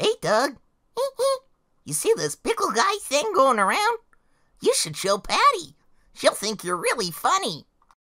Hey, Doug. you see this pickle guy thing going around? You should show Patty. She'll think you're really funny.